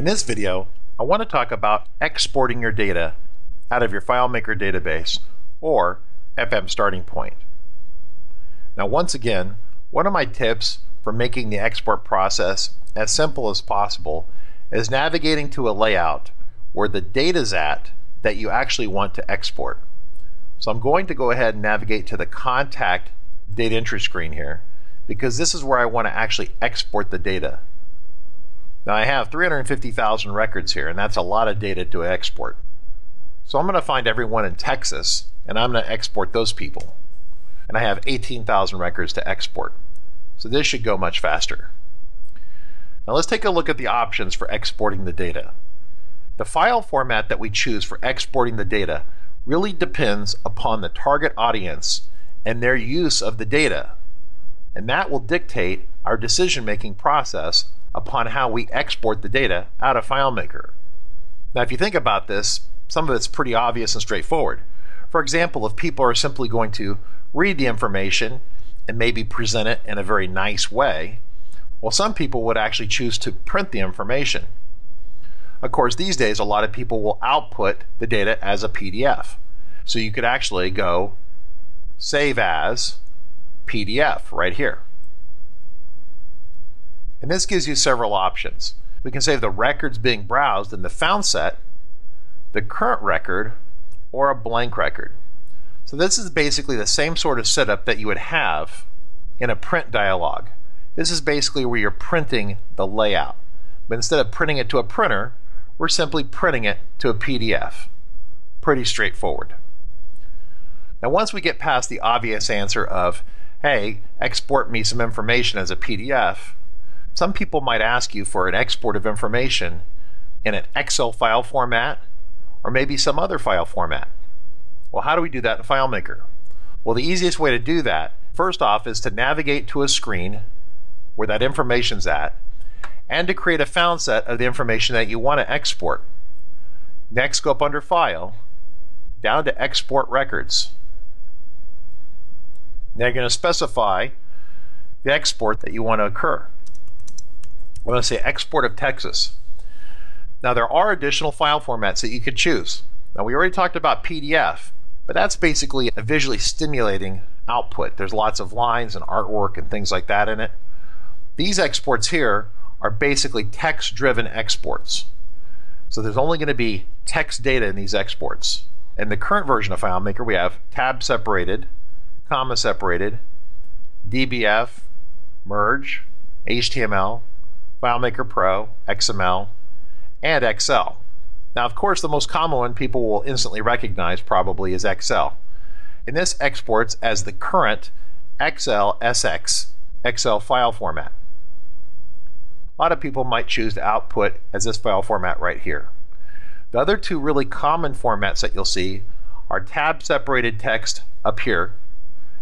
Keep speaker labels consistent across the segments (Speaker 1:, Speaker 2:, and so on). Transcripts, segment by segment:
Speaker 1: In this video, I want to talk about exporting your data out of your FileMaker database or FM Starting Point. Now once again, one of my tips for making the export process as simple as possible is navigating to a layout where the data's at that you actually want to export. So I'm going to go ahead and navigate to the contact data entry screen here because this is where I want to actually export the data. Now I have 350,000 records here and that's a lot of data to export. So I'm going to find everyone in Texas and I'm going to export those people. And I have 18,000 records to export. So this should go much faster. Now let's take a look at the options for exporting the data. The file format that we choose for exporting the data really depends upon the target audience and their use of the data. And that will dictate our decision making process upon how we export the data out of FileMaker. Now, if you think about this, some of it's pretty obvious and straightforward. For example, if people are simply going to read the information and maybe present it in a very nice way, well, some people would actually choose to print the information. Of course, these days, a lot of people will output the data as a PDF. So you could actually go save as PDF right here. And this gives you several options. We can save the records being browsed in the found set, the current record, or a blank record. So this is basically the same sort of setup that you would have in a print dialog. This is basically where you're printing the layout. But instead of printing it to a printer, we're simply printing it to a PDF. Pretty straightforward. Now once we get past the obvious answer of, hey, export me some information as a PDF, some people might ask you for an export of information in an Excel file format or maybe some other file format. Well, how do we do that in FileMaker? Well, the easiest way to do that, first off, is to navigate to a screen where that information's at and to create a found set of the information that you want to export. Next, go up under File, down to Export Records. Now you're going to specify the export that you want to occur. I'm going to say export of Texas. Now there are additional file formats that you could choose. Now we already talked about PDF, but that's basically a visually stimulating output. There's lots of lines and artwork and things like that in it. These exports here are basically text-driven exports. So there's only going to be text data in these exports. In the current version of FileMaker, we have tab separated, comma separated, DBF, merge, HTML, FileMaker Pro, XML, and Excel. Now, of course, the most common one people will instantly recognize probably is Excel. And this exports as the current XLSX Excel file format. A lot of people might choose to output as this file format right here. The other two really common formats that you'll see are tab separated text up here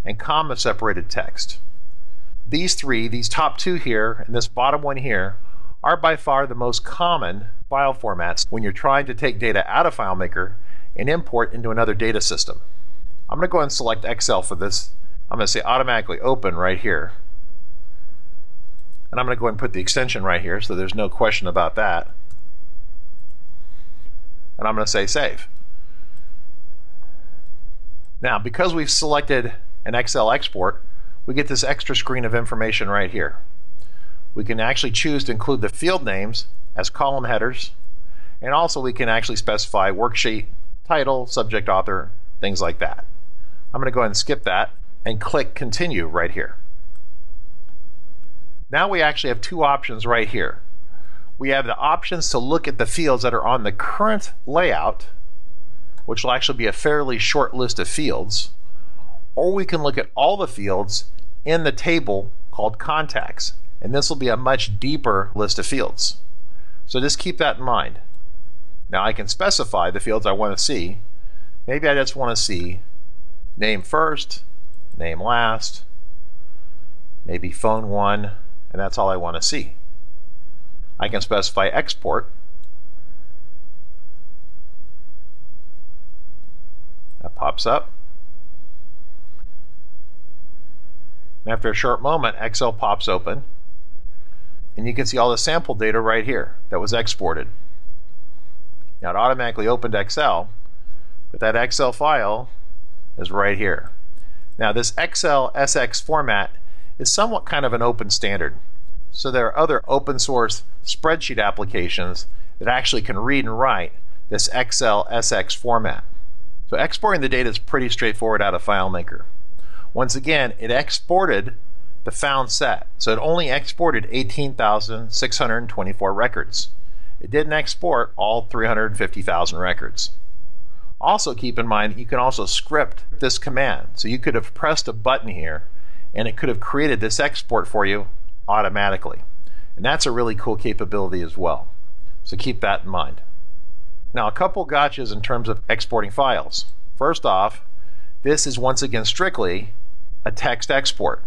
Speaker 1: and comma separated text. These three, these top two here and this bottom one here, are by far the most common file formats when you're trying to take data out of FileMaker and import into another data system. I'm going to go ahead and select Excel for this. I'm going to say automatically open right here. And I'm going to go ahead and put the extension right here so there's no question about that. And I'm going to say save. Now, because we've selected an Excel export, we get this extra screen of information right here. We can actually choose to include the field names as column headers, and also we can actually specify worksheet, title, subject author, things like that. I'm going to go ahead and skip that and click continue right here. Now we actually have two options right here. We have the options to look at the fields that are on the current layout, which will actually be a fairly short list of fields, or we can look at all the fields in the table called contacts. And this will be a much deeper list of fields. So just keep that in mind. Now I can specify the fields I want to see. Maybe I just want to see name first, name last, maybe phone one, and that's all I want to see. I can specify export. That pops up. After a short moment, Excel pops open. and you can see all the sample data right here that was exported. Now it automatically opened Excel, but that Excel file is right here. Now this XLSX format is somewhat kind of an open standard. So there are other open source spreadsheet applications that actually can read and write this XLSX format. So exporting the data is pretty straightforward out of FileMaker. Once again, it exported the found set. So it only exported 18,624 records. It didn't export all 350,000 records. Also keep in mind you can also script this command. So you could have pressed a button here and it could have created this export for you automatically. And that's a really cool capability as well. So keep that in mind. Now, a couple gotchas in terms of exporting files. First off, this is once again strictly a text export.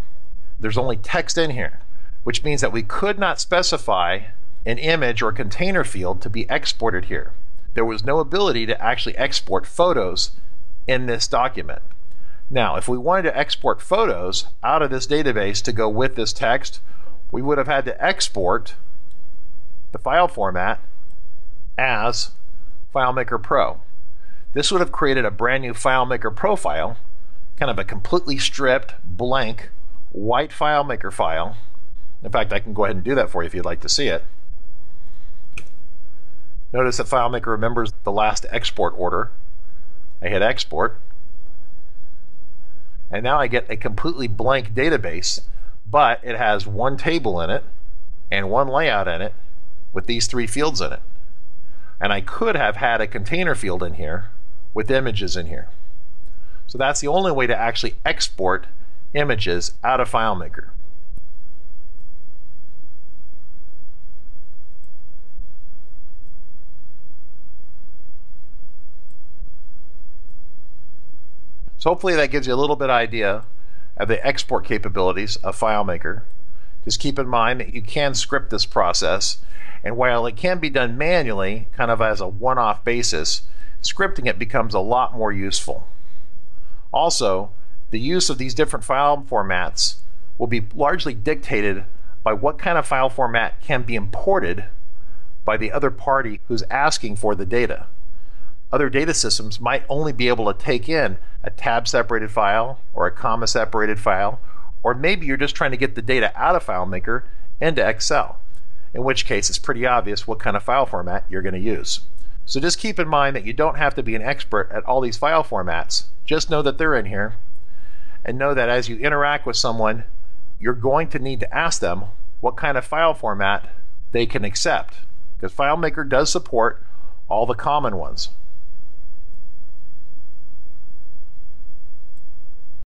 Speaker 1: There's only text in here, which means that we could not specify an image or container field to be exported here. There was no ability to actually export photos in this document. Now, if we wanted to export photos out of this database to go with this text, we would have had to export the file format as FileMaker Pro. This would have created a brand new FileMaker Pro file, kind of a completely stripped, blank, white FileMaker file. In fact, I can go ahead and do that for you if you'd like to see it. Notice that FileMaker remembers the last export order. I hit export. And now I get a completely blank database, but it has one table in it and one layout in it with these three fields in it. And I could have had a container field in here with images in here. So that's the only way to actually export images out of FileMaker. So hopefully that gives you a little bit of idea of the export capabilities of FileMaker. Just keep in mind that you can script this process and while it can be done manually, kind of as a one-off basis, scripting it becomes a lot more useful. Also, the use of these different file formats will be largely dictated by what kind of file format can be imported by the other party who's asking for the data. Other data systems might only be able to take in a tab separated file or a comma separated file, or maybe you're just trying to get the data out of FileMaker into Excel in which case it's pretty obvious what kind of file format you're going to use. So just keep in mind that you don't have to be an expert at all these file formats. Just know that they're in here and know that as you interact with someone, you're going to need to ask them what kind of file format they can accept because FileMaker does support all the common ones.